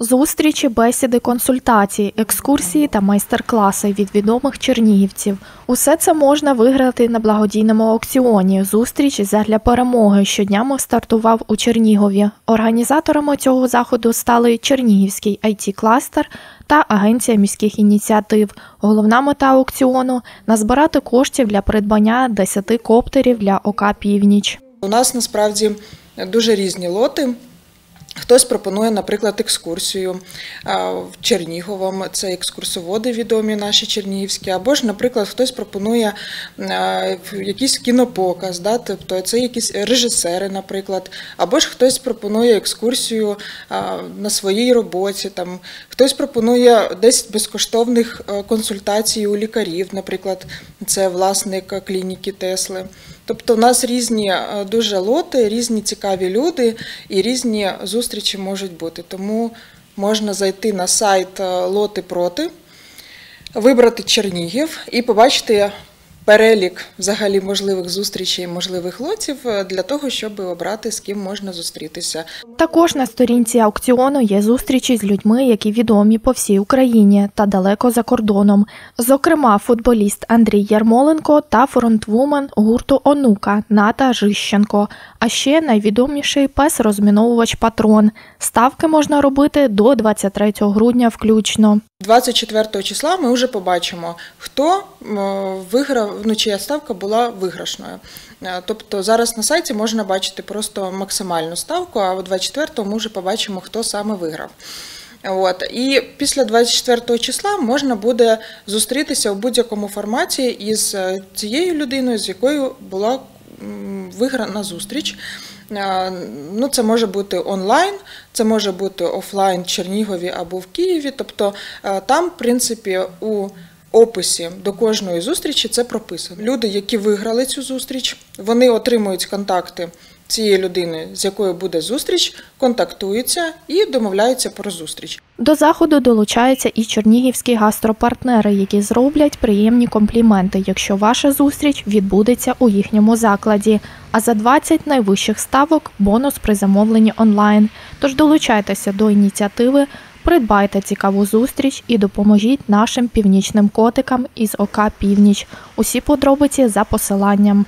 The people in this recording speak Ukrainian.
Зустрічі, бесіди, консультації, екскурсії та майстер-класи від відомих чернігівців. Усе це можна виграти на благодійному аукціоні. Зустріч задля перемоги щоднями стартував у Чернігові. Організаторами цього заходу стали Чернігівський it кластер та Агенція міських ініціатив. Головна мета аукціону назбирати коштів для придбання 10 коптерів для ОК Північ. У нас насправді дуже різні лоти. Хтось пропонує, наприклад, екскурсію в Черніговом, це екскурсоводи відомі наші чернігівські, або ж, наприклад, хтось пропонує якийсь кінопоказ, да, тобто це якісь режисери, наприклад, або ж хтось пропонує екскурсію на своїй роботі, там, хтось пропонує десь безкоштовних е, консультацій у лікарів, наприклад, це власник клініки Тесли. Тобто, у нас різні е, дуже лоти, різні цікаві люди і різні зустрічі можуть бути. Тому можна зайти на сайт е, Лоти проти, вибрати Чернігів і побачити перелік взагалі можливих зустрічей, можливих лотів е, для того, щоб обрати з ким можна зустрітися. Також на сторінці аукціону є зустрічі з людьми, які відомі по всій Україні та далеко за кордоном. Зокрема, футболіст Андрій Ярмоленко та фронтвумен гурту Онука Ната Жищенко. А ще найвідоміший пес-розміновувач Патрон. Ставки можна робити до 23 грудня включно. 24 числа ми вже побачимо, хто виграв, ну чия ставка була виграшною. Е, Тобто зараз на сайті можна бачити просто максимальну ставку, а 24-го ми вже побачимо, хто саме виграв. От і після 24 числа можна буде зустрітися у будь-якому форматі із е, цією людиною, з якою була виграна зустріч. Е, Ну, це може бути онлайн, це може бути офлайн в Чернігові або в Києві. Тобто е, там, в принципі, у описі до кожної зустрічі це прописано. Люди, які виграли цю зустріч, вони отримують контакти цієї людини, з якою буде зустріч, контактуються і домовляються про зустріч. До заходу долучаються і чернігівські гастропартнери, які зроблять приємні компліменти, якщо ваша зустріч відбудеться у їхньому закладі. А за 20 найвищих ставок бонус при замовленні онлайн. Тож долучайтеся до ініціативи, придбайте цікаву зустріч і допоможіть нашим північним котикам із ОК Північ. Усі подробиці за посиланням.